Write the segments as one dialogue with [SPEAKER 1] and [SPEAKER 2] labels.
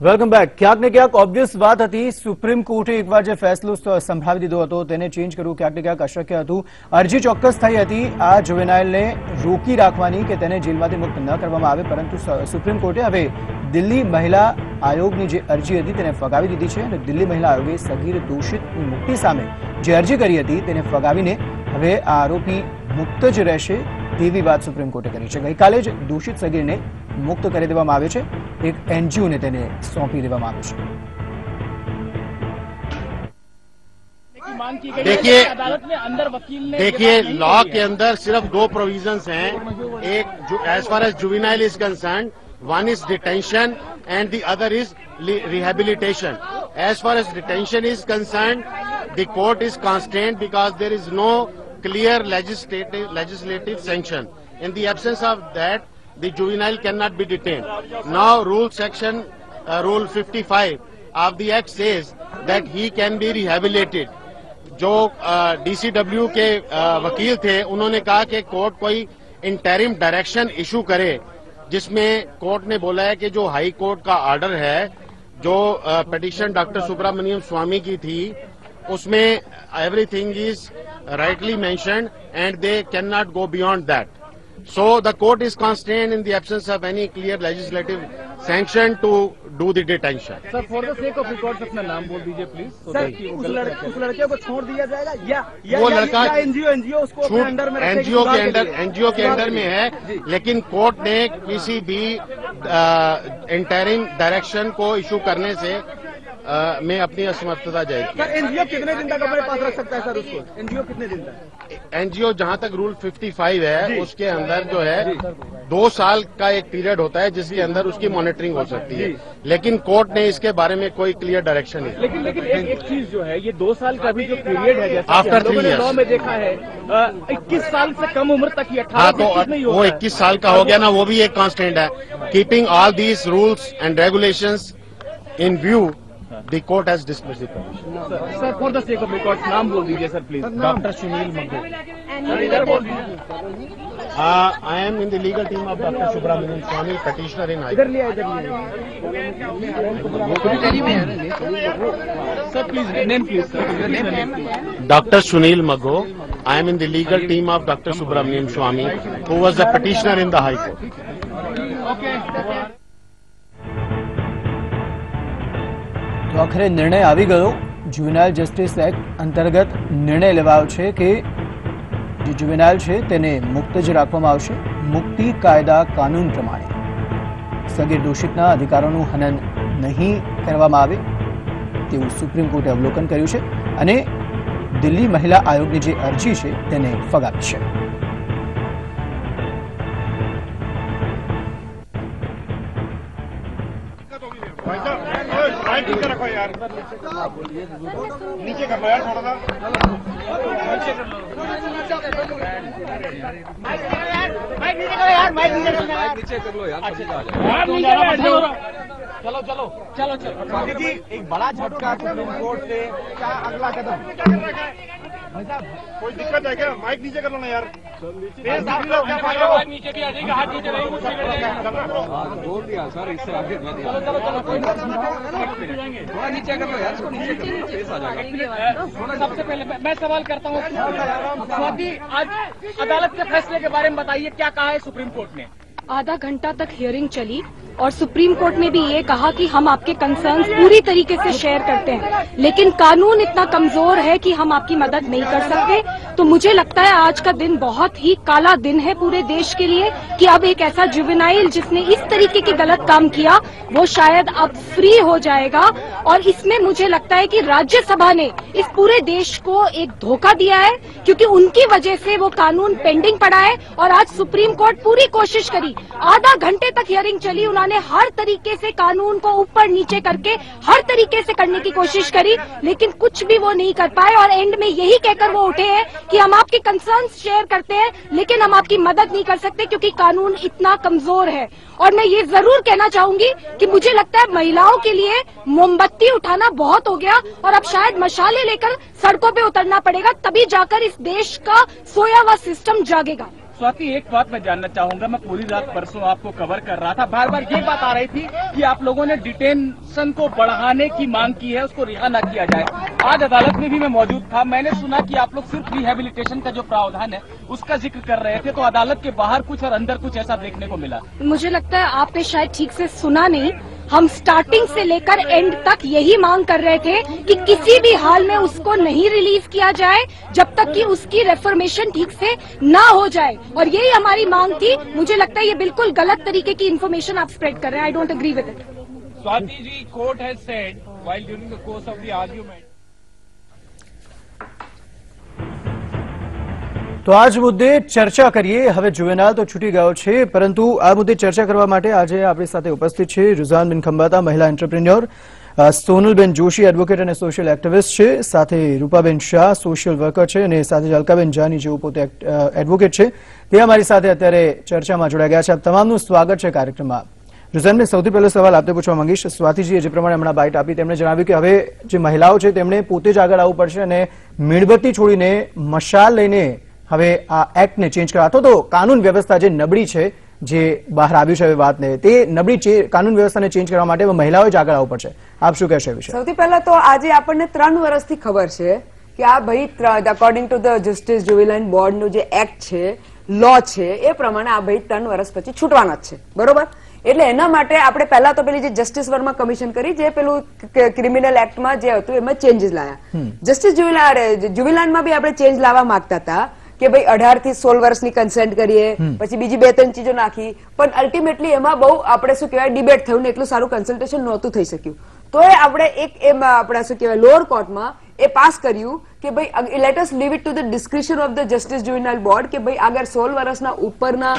[SPEAKER 1] Welcome back. ક્યાંક ને ક્યાંક ઓબ્વિયસ વાત હતી. સુપ્રીમ કોર્ટે એકવાર જે ફેસલો સંભળાવી દીધો હતો, તેને ચેન્જ કરવું ક્યાંક ને ક્યાંક અશક્ય હતું. અરજી ચોક્કસ થઈ હતી. આ જુવેનાઇલને રોકી રાખવાની કે તેને જેલમાંથી મુક્ત ન કરવામાં આવે, પરંતુ સુપ્રીમ કોર્ટે હવે દિલ્હી મહિલા આયોગની જે અરજી હતી તેને ફગાવી દીધી છે અને દિલ્હી મહિલા આયોગે સગીર દોષિતની મુક્તિ સામે જે અરજી કરી હતી તેને ફગાવીને હવે આ આરોપી મુક્ત જ રહેશે તેવી વાત સુપ્રીમ કોર્ટે કરી છે. ગઈકાલે જ દોષિત સગીરને મુક્ત કરી દેવામાં આવે છે એક એનજીઓને તેને સોંપી દેવામાં આવે
[SPEAKER 2] છે देखिए अंदर वकील देखिए लॉ के अंदर सिर्फ दो प्रोविजंस हैं एक as far as juvenile is concern one is detention and the other is rehabilitation as far as detention is concern the court is constant because there is no clear legislative, legislative sanction. In the absence of that, the juvenile cannot be detained. Now, rule section, uh, rule 55 of the act says that he can be rehabilitated. जो DCW uh, के uh, वकील थे उन्होंने कहा कि court कोई interim direction issue करे जिसमें कोर्ट ने बोला है कि जो हाई कोर्ट का ऑर्डर है जो पिटिशन डॉक्टर सुब्रमण्यम स्वामी की थी उसमें everything is rightly mentioned and they cannot go beyond that. So the court is constrained in the absence of any clear legislative sanction to do the detention.
[SPEAKER 3] Sir, for the sake of records, अपना नाम बोल दीजिए please. Sir, उस, लड़, उस लड़के को छोड़ दिया जाएगा या या
[SPEAKER 2] वो लड़का
[SPEAKER 3] एनजीओ एनजीओ उसको अपने अंडर में
[SPEAKER 2] एनजीओ के अंडर एनजीओ के अंडर में है लेकिन कोर्ट ने किसी भी इंटरिंग डायरेक्शन को इशू करने से में अपनी असमर्थता जाएगी
[SPEAKER 3] सर एनजीओ कितने दिन तक अपने पास रख सकता है सर उसको? एनजीओ कितने दिन तक?
[SPEAKER 2] एनजीओ जहाँ तक रूल 55 है उसके अंदर जो है दो साल का एक पीरियड होता है जिसके अंदर उसकी मॉनिटरिंग हो सकती है। लेकिन कोर्ट ने इसके बारे में कोई क्लियर डायरेक्शन नहीं
[SPEAKER 3] लेकिन लेकिन एक, एक चीज़ जो है ये दो साल का भी जो पीरियड है जैसे
[SPEAKER 2] आफ्टर थ्री
[SPEAKER 3] लॉ में देखा है इक्कीस साल से कम उम्र तक ही
[SPEAKER 2] हाँ तो वो इक्कीस साल का हो गया ना वो भी एक कॉन्स्टेंट है। Keeping all these rules and regulation in view The court has dismissed the petition.
[SPEAKER 3] Sir, sir, for the sake of records, नाम बोल दीजिए sir, please.
[SPEAKER 2] Dr. Sunil Maggo. Sir, इधर बोल Uh, I am in the legal team of Dr. Subramanian Swami, petitioner in High
[SPEAKER 3] इधर लिया इधर लिया Sir, please, name please, sir. Name,
[SPEAKER 2] Dr. Sunil Maggo. I am in the legal team of Dr. Subramanian Swami, who was the petitioner in the High
[SPEAKER 1] તો આખરે નિર્ણય આવી ગયો. Juvenile justice act અંતર્ગત નિર્ણય લેવાયો છે કે જે જુવેનાઇલ છે તેને મુક્ત જ રાખવામાં આવશે. મુક્તિ કાયદા કાનૂન પ્રમાણે. સગીર દોષિતના અધિકારોનું હનન નહીં કરવામાં આવે તેવું સુપ્રીમ કોર્ટે અવલોકન કર્યું છે અને દિલ્હી મહિલા આયોગની જે અરજી છે તેને ફગાવી છે.
[SPEAKER 4] नीचे रखो यार। नीचे कर लो यार थोड़ा सा। नीचे कर लो यार
[SPEAKER 3] चलो चलो चलो। चलो जी एक बड़ा झटका सुप्रीम कोर्ट से क्या अगला कदम?
[SPEAKER 4] कोई दिक्कत है क्या? माइक नीचे कर लो ना यार।
[SPEAKER 3] नीचे। भी आ जाएगा हाथ नीचे बोल दिया सर इससे आगे चलो चलो चलो कोई थोड़ा नीचे कर लो यार इसको नीचे आ जाएगा। सबसे पहले मैं सवाल करता हूँ। स्वाति आज अदालत के फैसले के बारे में बताइए क्या कहा है सुप्रीम कोर्ट ने?
[SPEAKER 5] आधा घंटा तक हियरिंग चली और सुप्रीम कोर्ट ने भी ये कहा कि हम आपके कंसर्न पूरी तरीके से शेयर करते हैं। लेकिन कानून इतना कमज़ोर है कि हम आपकी मदद नहीं कर सकते। तो मुझे लगता है आज का दिन बहुत ही काला दिन है पूरे देश के लिए कि अब एक ऐसा जुबिनाइल जिसने इस तरीके की गलत काम किया, वो शायद अब फ्री हो जाएगा। और इसमें मुझे लगता है कि राज्यसभा ने इस पूरे देश को एक धोखा दिया है, क्योंकि उनकी वजह से वो कानून पेंडिंग पड़ा है। और आज सुप्रीम कोर्ट पूरी कोशिश करी। आधा घंटे तक हियरिंग चली, उन्होंने हर तरीके से कानून को ऊपर नीचे करके हर तरीके से करने की कोशिश करी, लेकिन कुछ भी वो नहीं कर पाए और एंड में यही कहकर वो उठे हैं कि हम आपके कंसर्न शेयर करते हैं, लेकिन हम आपकी मदद नहीं कर सकते क्योंकि कानून इतना कमज़ोर है। और मैं ये ज़रूर कहना चाहूँगी कि मुझे लगता है महिलाओं के लिए मोमबत्ती उठाना बहुत हो गया और अब शायद मशाले लेकर सड़कों पे उतरना पड़ेगा, तभी जाकर इस देश का सोया हुआ सिस्टम जागेगा।
[SPEAKER 3] स्वाति, एक बात मैं जानना चाहूँगा, मैं पूरी रात परसों आपको कवर कर रहा था। बार बार ये बात आ रही थी कि आप लोगों ने डिटेंशन को बढ़ाने की मांग की है, उसको रिहा न किया जाए। आज अदालत में भी मैं मौजूद था। मैंने सुना कि आप लोग सिर्फ़ रिहेबिलिटेशन का जो प्रावधान है, उसका ज़िक्र कर रहे थे। तो अदालत के बाहर कुछ और अंदर कुछ ऐसा देखने को मिला।
[SPEAKER 5] मुझे लगता है आपने शायद ठीक से सुना नहीं हम स्टार्टिंग से लेकर एंड तक यही मांग कर रहे थे कि किसी भी हाल में उसको नहीं रिलीज़ किया जाए, जब तक कि उसकी रेफॉर्मेशन ठीक से ना हो जाए। और यही हमारी मांग थी। मुझे लगता है ये बिल्कुल गलत तरीके की इन्फॉर्मेशन आप स्प्रेड कर रहे हैं।
[SPEAKER 3] I don't agree with it Swati ji court has said
[SPEAKER 1] તો આજ મુદ્દે ચર્ચા કરીએ. હવે જુવેનાલ તો છૂટી ગયો છે, પરંતુ આ મુદ્દે ચર્ચા કરવા માટે આજે આપણી સાથે ઉપસ્થિત છે રુઝાનબેન ખંભાતા મહિલા એન્ટરપ્રિન્યોર સોનલબેન જોશી એડવોકેટ અને સોશિયલ એક્ટિવિસ્ટ છે, સાથે રૂપાબેન શાહ સોશિયલ વર્કર છે અને સાથે જ અલકાબેન જાની જેઓ પોતે એડવોકેટ છે. તે અમારી સાથે અત્યારે ચર્ચામાં જોડાઈ ગયા છે. આપ તમામનું સ્વાગત છે કાર્યક્રમમાં. રુઝાનબેન, સૌથી પહેલો સવાલ આપને પૂછવા માંગીશ. સ્વાતિજીએ જે પ્રમાણે હમણાં બાઇટ આપી, તેમણે જણાવ્યું કે હવે જે મહિલાઓ છે તેમણે પોતે જ આગળ આવવું પડશે અને મીણબત્તી છોડીને મશાલ લઈને હવે આ એક્ટને ચેન્જ કરવા અથવા તો કાનૂન વ્યવસ્થા જે નબળી છે જે બહાર આવ્યું છે હવે વાતને તે નબળી કાનૂન વ્યવસ્થાને ચેન્જ કરવા માટે મહિલાઓ જ આગળ આવવું પડશે. આપ શું કહેશો વિશે?
[SPEAKER 6] સૌથી પહેલા તો આજે આપણને ત્રણ વર્ષથી ખબર છે કે આ ભાઈ અકોર્ડિંગ ટુ ધ જસ્ટિસ જ્યુવિલાઇન બોર્ડનું જે એક્ટ છે લો છે એ પ્રમાણે આ ભાઈ ત્રણ વર્ષ પછી છૂટવાના જ છે. બરોબર? એટલે એના માટે આપણે પહેલા તો પેલી જે જસ્ટિસ વર્મા કમિશન કરી જે પેલું ક્રિમિનલ એક્ટમાં જે હતું એમાં ચેન્જીસ લાયા. જસ્ટિસ જ્યુવિલાઇનમાં બી આપણે ચેન્જ લાવવા માંગતા હતા. કે ભાઈ અઢારથી સોળ વર્ષની કન્સેન્ટ કરીએ પછી બીજી બે ત્રણ ચીજો નાખી. પણ અલ્ટિમેટલી એમાં બહુ આપણે શું કહેવાય ડિબેટ થયું ને એટલું સારું કન્સલ્ટેશન નહોતું થઈ શક્યું. તો એ આપણે એક એમાં આપણે શું કહેવાય લોઅર કોર્ટમાં એ પાસ કર્યું કે ભાઈ let us leave it to the discretion of the justice juvenile board કે ભાઈ અગર સોળ વર્ષના ઉપરના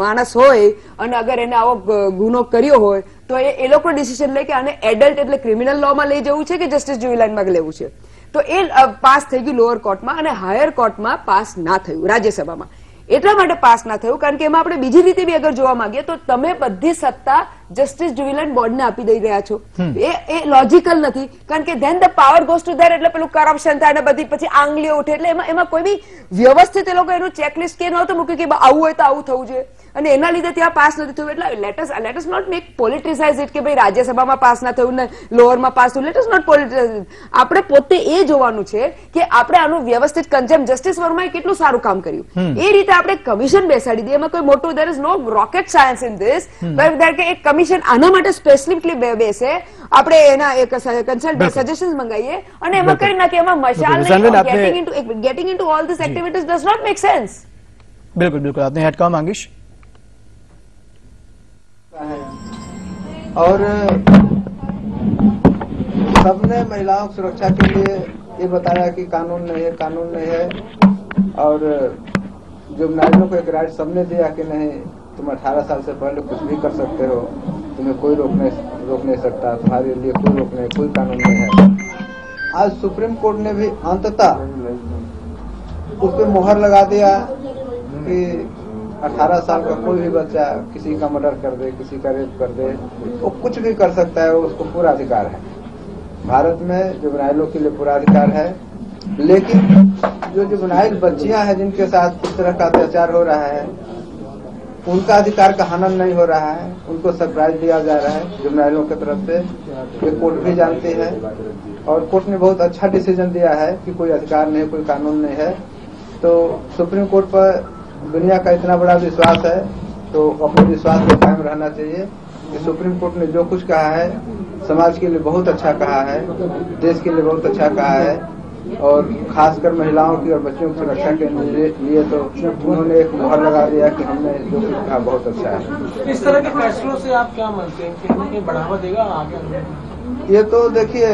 [SPEAKER 6] માણસ હોય અને અગર એને આવો ગુનો કર્યો હોય તો એ એ લોકો ડિસિઝન લે કે આને એડલ્ટ એટલે ક્રિમિનલ લોમાં લઈ જવું છે કે જસ્ટિસ જ્યુવિલાઇનમાં લેવું છે? તો એ પાસ થઈ ગયું લોઅર કોર્ટમાં અને હાયર કોર્ટમાં પાસ ના થયું રાજ્યસભામાં. એટલા માટે પાસ ના થયું કારણ કે એમાં આપણે બીજી રીતે બી અગર જોવા માંગીએ તો તમે બધી સત્તા જસ્ટિસ જ્યુવિલન બોર્ડને આપી દઈ રહ્યા છો. એ એ લોજિકલ નથી કારણ કે then the power goes to there એટલે પેલું કરપ્શન થાય અને બધી પછી આંગલીઓ ઉઠે એટલે એમાં એમાં કોઈ બી વ્યવસ્થિત એ લોકો એનું ચેકલિસ્ટ કે નહોતું મૂક્યું કે આવું હોય તો આવું થવું જોઈએ. અને એના લીધે ત્યાં પાસ નથી થયું. એટલે let's let's not make politicise it કે ભાઈ રાજ્યસભામાં પાસ ના થયું ને લોઅરમાં પાસ થયું. લેટસ નોટ પોલિટિસાઇઝ આપણે પોતે એ જોવાનું છે કે આપણે આનું વ્યવસ્થિત કન્સેપ્ટ જસ્ટિસ વર્માએ કેટલું સારું કામ કર્યું. એ રીતે આપણે કમિશન બેસાડી દઈએ. એમાં કોઈ મોટું there is no rocket science in this કે એક કમિશન આના માટે સ્પેસિફિકલી બેસે. આપણે એના એક કન્સલ્ટ સજેશન્સ મંગાવીએ અને એમાં કરી નાખીએ. એમાં મશાલ getting into getting into all this activities does not make sense
[SPEAKER 1] બિલકુલ બિલકુલ. આપને એડ કરવા है।
[SPEAKER 7] और, सबने महिलाओं की सुरक्षा के लिए ये बताया कि कानून नहीं है, कानून नहीं है। और जुबनाइलों को एक राइट सबने दिया कि नहीं, तुम 18 साल से पहले कुछ भी कर सकते हो, तुम्हें कोई रोक नहीं रोक नहीं सकता, तुम्हारे लिए कोई रोक नहीं, कोई कानून नहीं है। आज सुप्रीम कोर्ट ने भी अंततः उस पर मोहर लगा दिया कि 18 साल का कोई भी बच्चा किसी का मर्डर कर दे, किसी का रेप कर दे, वो कुछ भी कर सकता है उसको पूरा अधिकार है। भारत में जुबनाइलों के लिए पूरा अधिकार है, लेकिन जो जुबनाइल बच्चियाँ हैं, जिनके साथ इस तरह का अत्याचार हो रहा है, उनका अधिकार का हनन नहीं हो रहा है, उनको सरप्राइज़ दिया जा रहा है, जुबनाइलों की तरफ़ से। ये कोर्ट भी जानती है, और कोर्ट ने बहुत अच्छा डिसीज़न दिया है कि कोई अधिकार नहीं, कोई कानून नहीं है। तो सुप्रीम कोर्ट पर दुनिया का इतना बड़ा विश्वास है तो अपने विश्वास पर कायम रहना चाहिए। कि सुप्रीम कोर्ट ने जो कुछ कहा है समाज के लिए बहुत अच्छा कहा है देश के लिए बहुत अच्छा कहा है और खासकर महिलाओं की और बच्चों की सुरक्षा के लिए तो उन्होंने एक मुहर लगा दिया कि हमने जो कुछ कहा बहुत अच्छा है।
[SPEAKER 8] इस तरह के फैसलों से आप क्या मानते हैं कि बढ़ावा देगा आगे?
[SPEAKER 7] ये तो देखिए